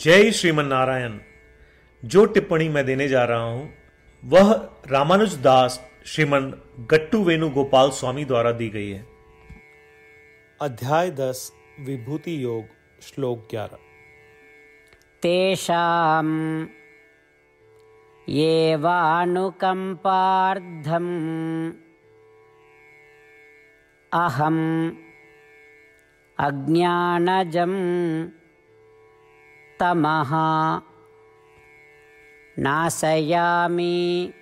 जय श्रीमन नारायण जो टिप्पणी मैं देने जा रहा हूँ वह रामानुज दास श्रीमन गट्टू वेणु गोपाल स्वामी द्वारा दी गई है। अध्याय दस विभूति योग श्लोक ग्यारह। तेषाम् एवानुकम्पार्थम् अहम् अज्ञानजं तमः नाशयामि।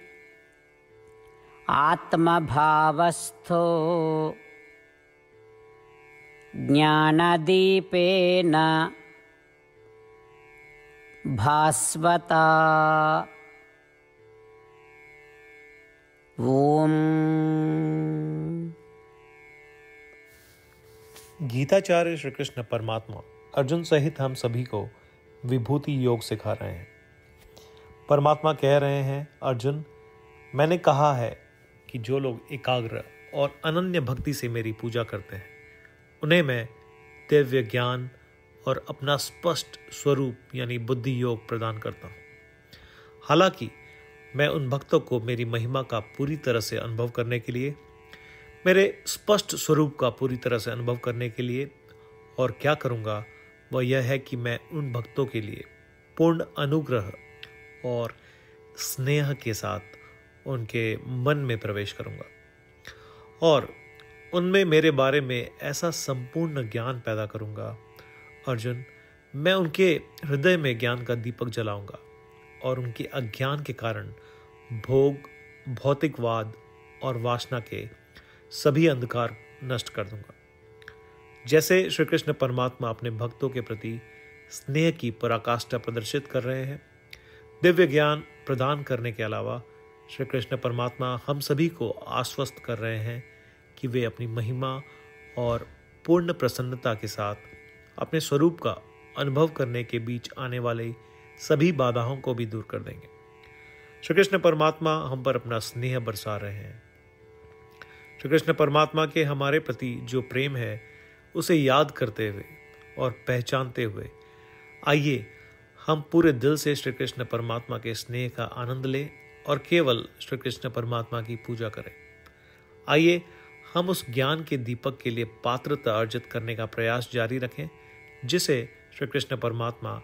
आत्मभावस्थो। ज्ञानदीपेन। भास्वता। ओम गीताचार्य श्री कृष्ण परमात्मा, अर्जुन सहित हम सभी को विभूति योग सिखा रहे हैं। परमात्मा कह रहे हैं, अर्जुन, मैंने कहा है कि जो लोग एकाग्र और अनन्य भक्ति से मेरी पूजा करते हैं, उन्हें मैं दिव्य ज्ञान और अपना स्पष्ट स्वरूप, यानी बुद्धि योग प्रदान करता हूँ। हालाँकि मैं उन भक्तों को मेरी महिमा का पूरी तरह से अनुभव करने के लिए, मेरे स्पष्ट स्वरूप का पूरी तरह से अनुभव करने के लिए और क्या करूँगा वह यह है कि मैं उन भक्तों के लिए पूर्ण अनुग्रह और स्नेह के साथ उनके मन में प्रवेश करूँगा। और उनमें मेरे बारे में ऐसा संपूर्ण ज्ञान पैदा करूँगा, अर्जुन, मैं उनके हृदय में ज्ञान का दीपक जलाऊँगा और उनके अज्ञान के कारण भोग, भौतिकवाद और वासना के सभी अंधकार नष्ट कर दूँगा। जैसे श्री कृष्ण परमात्मा अपने भक्तों के प्रति स्नेह की पराकाष्ठा प्रदर्शित कर रहे हैं, दिव्य ज्ञान प्रदान करने के अलावा श्री कृष्ण परमात्मा हम सभी को आश्वस्त कर रहे हैं कि वे अपनी महिमा और पूर्ण प्रसन्नता के साथ अपने स्वरूप का अनुभव करने के बीच आने वाले सभी बाधाओं को भी दूर कर देंगे। श्री कृष्ण परमात्मा हम पर अपना स्नेह बरसा रहे हैं। श्री कृष्ण परमात्मा के हमारे प्रति जो प्रेम है उसे याद करते हुए और पहचानते हुए, आइए हम पूरे दिल से श्री कृष्ण परमात्मा के स्नेह का आनंद लें और केवल श्री कृष्ण परमात्मा की पूजा करें। आइए हम उस ज्ञान के दीपक के लिए पात्रता अर्जित करने का प्रयास जारी रखें, जिसे श्री कृष्ण परमात्मा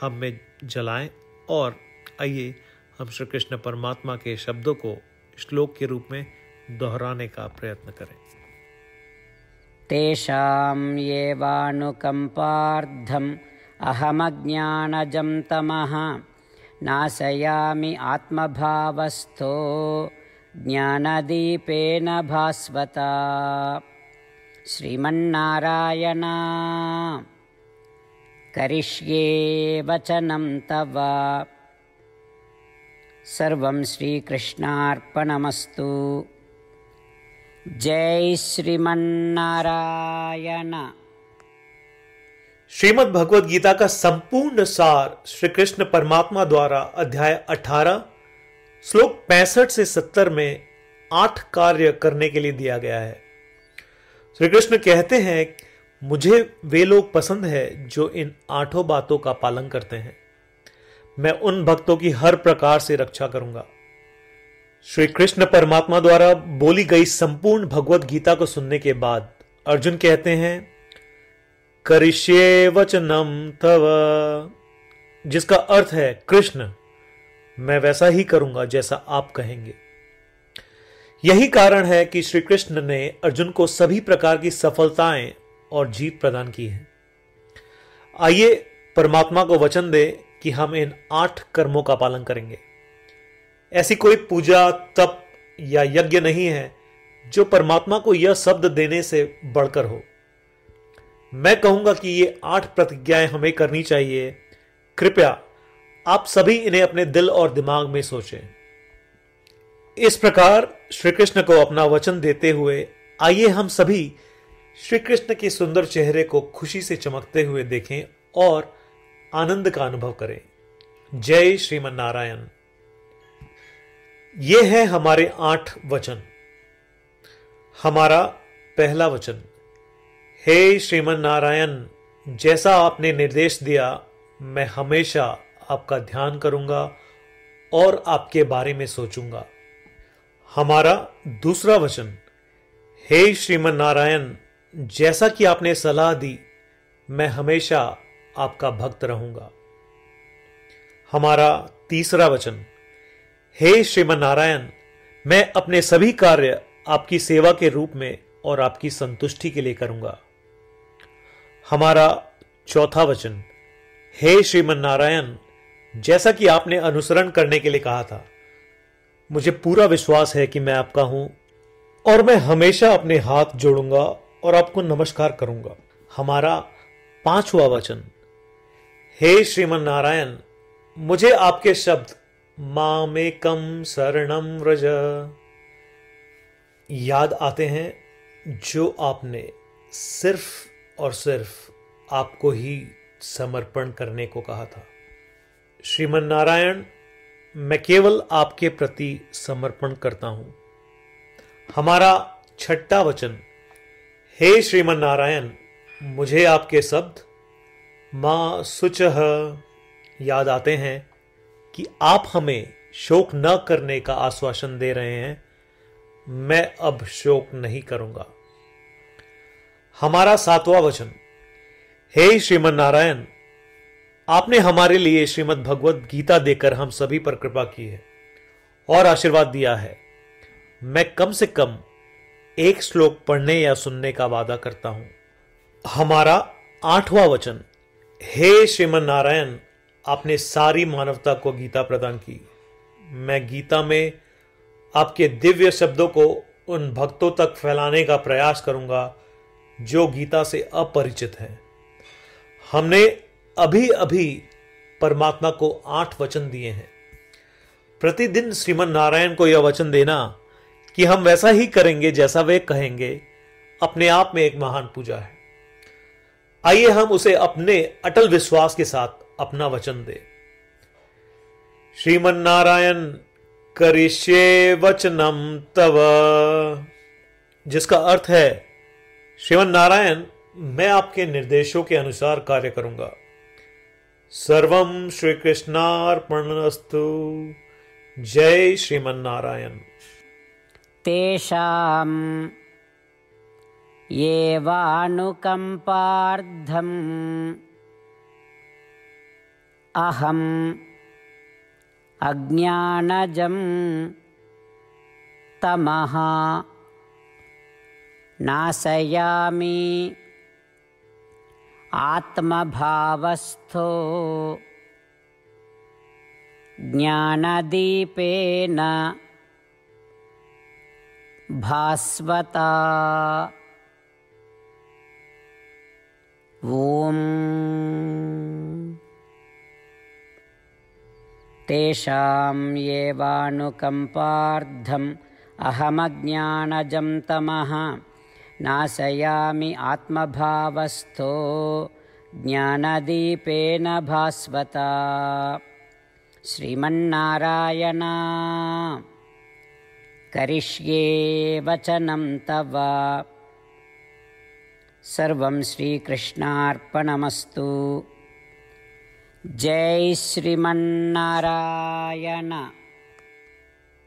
हम में जलाएँ और आइए हम श्री कृष्ण परमात्मा के शब्दों को श्लोक के रूप में दोहराने का प्रयत्न करें। तेषाम् एवानुकम्पार्थम् अहमज्ञानजं तमः। नाशयामि आत्मभावस्थो ज्ञानदीपेन भास्वता। श्रीमन्नारायण। करिष्ये वचनं तव। सर्वं श्रीकृष्णार्पणमस्तु जय श्रीमन्नारायण। श्रीमद् भगवद गीता का संपूर्ण सार श्री कृष्ण परमात्मा द्वारा अध्याय 18 श्लोक 65 से 70 में आठ कार्य करने के लिए दिया गया है। श्री कृष्ण कहते हैं, मुझे वे लोग पसंद है जो इन आठों बातों का पालन करते हैं। मैं उन भक्तों की हर प्रकार से रक्षा करूँगा। श्री कृष्ण परमात्मा द्वारा बोली गई संपूर्ण भगवत गीता को सुनने के बाद अर्जुन कहते हैं, करिष्ये वचनम तव। जिसका अर्थ है, कृष्ण, मैं वैसा ही करूँगा जैसा आप कहेंगे। यही कारण है कि श्री कृष्ण ने अर्जुन को सभी प्रकार की सफलताएँ और जीत प्रदान की है। आइए परमात्मा को वचन दे कि हम इन आठ कर्मों का पालन करेंगे। ऐसी कोई पूजा, तप या यज्ञ नहीं है जो परमात्मा को यह शब्द देने से बढ़कर हो। मैं कहूँगा कि ये आठ प्रतिज्ञाएँ हमें करनी चाहिए। कृपया आप सभी इन्हें अपने दिल और दिमाग में सोचें। इस प्रकार श्री कृष्ण को अपना वचन देते हुए आइए हम सभी श्री कृष्ण के सुंदर चेहरे को खुशी से चमकते हुए देखें और आनंद का अनुभव करें। जय श्रीमन नारायण ये है हमारे आठ वचन। हमारा पहला वचन, हे श्रीमन नारायण जैसा आपने निर्देश दिया, मैं हमेशा आपका ध्यान करूँगा और आपके बारे में सोचूँगा। हमारा दूसरा वचन, हे श्रीमन नारायण जैसा कि आपने सलाह दी, मैं हमेशा आपका भक्त रहूँगा। हमारा तीसरा वचन हे श्रीमन नारायण मैं अपने सभी कार्य आपकी सेवा के रूप में और आपकी संतुष्टि के लिए करूँगा। हमारा चौथा वचन, हे श्रीमन नारायण जैसा कि आपने अनुसरण करने के लिए कहा था, मुझे पूरा विश्वास है कि मैं आपका हूँ और मैं हमेशा अपने हाथ जोड़ूँगा और आपको नमस्कार करूँगा। हमारा पांचवा वचन, हे श्रीमन नारायण मुझे आपके शब्द मामेकम शरणम व्रज। याद आते हैं जो आपने सिर्फ़ और सिर्फ़ आपको ही समर्पण करने को कहा था। श्रीमन नारायण मैं केवल आपके प्रति समर्पण करता हूँ। हमारा छठा वचन, हे श्रीमन नारायण मुझे आपके शब्द माँ सुच याद आते हैं। कि आप हमें शोक न करने का आश्वासन दे रहे हैं, मैं अब शोक नहीं करूँगा। हमारा सातवां वचन, हे श्रीमन नारायण आपने हमारे लिए श्रीमद भगवत गीता देकर हम सभी पर कृपा की है और आशीर्वाद दिया है। मैं कम से कम एक श्लोक पढ़ने या सुनने का वादा करता हूँ। हमारा आठवां वचन, हे श्रीमन नारायण आपने सारी मानवता को गीता प्रदान की। मैं गीता में आपके दिव्य शब्दों को उन भक्तों तक फैलाने का प्रयास करूँगा, जो गीता से अपरिचित हैं। हमने अभी अभी परमात्मा को आठ वचन दिए हैं। प्रतिदिन श्रीमन नारायण को यह वचन देना कि हम वैसा ही करेंगे जैसा वे कहेंगे, अपने आप में एक महान पूजा है। आइए हम उसे अपने अटल विश्वास के साथ अपना वचन दे। श्रीमन नारायण करिष्ये वचनम तव। जिसका अर्थ है श्रीमन नारायण मैं आपके निर्देशों के अनुसार कार्य करूँगा। सर्वम श्री कृष्णार्पणस्तु जय श्रीमन नारायण तेषाम् एवानुकम्पार्थम् अहम् अज्ञानजं तमः नाशयामि आत्मभावस्थो ज्ञानदीपेन भास्वता। ॐ तेषां एवानुकम्पार्थम् अहमज्ञानजं तमः। नाशयामि आत्मभावस्थो ज्ञानदीपेन भास्वता। श्रीमन्नारायण। करिष्ये वचनं तव। सर्वं श्रीकृष्णार्पणमस्तु जय श्रीमन्नारायण।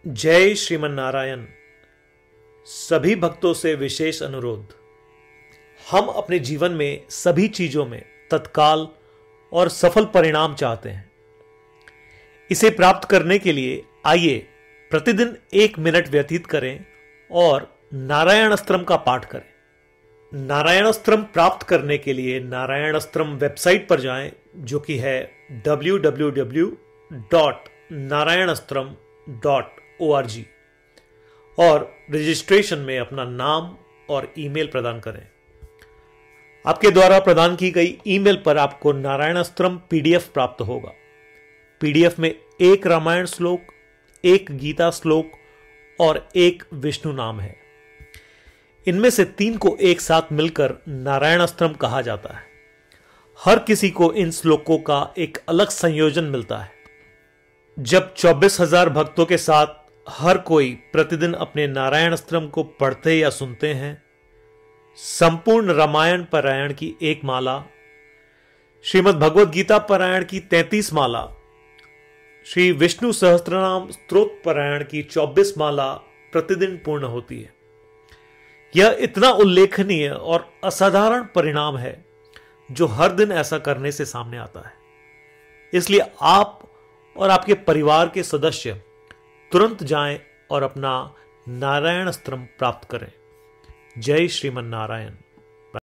जय श्रीमन नारायण सभी भक्तों से विशेष अनुरोध। हम अपने जीवन में सभी चीज़ों में तत्काल और सफल परिणाम चाहते हैं। इसे प्राप्त करने के लिए आइए प्रतिदिन एक मिनट व्यतीत करें और नारायण अस्त्रम का पाठ करें। नारायण अस्त्रम प्राप्त करने के लिए नारायण अस्त्रम वेबसाइट पर जाएँ जो कि है www.narayanastram.org और रजिस्ट्रेशन में अपना नाम और ईमेल प्रदान करें। आपके द्वारा प्रदान की गई ईमेल पर आपको नारायण अस्त्रम पीडीएफ प्राप्त होगा। पीडीएफ में एक रामायण श्लोक, एक गीता श्लोक और एक विष्णु नाम है। इनमें से तीन को एक साथ मिलकर नारायण अस्त्रम कहा जाता है। हर किसी को इन श्लोकों का एक अलग संयोजन मिलता है। जब चौबीस हज़ार भक्तों के साथ हर कोई प्रतिदिन अपने नारायण अस्त्रम को पढ़ते या सुनते हैं, संपूर्ण रामायण पारायण की एक माला, श्रीमद् भगवद गीता पारायण की तैतीस माला, श्री विष्णु सहस्त्रनाम स्त्रोत पारायण की चौबीस माला प्रतिदिन पूर्ण होती है। यह इतना उल्लेखनीय और असाधारण परिणाम है जो हर दिन ऐसा करने से सामने आता है। इसलिए आप और आपके परिवार के सदस्य तुरंत जाएँ और अपना नारायण स्त्रम प्राप्त करें। जय श्रीमन नारायण।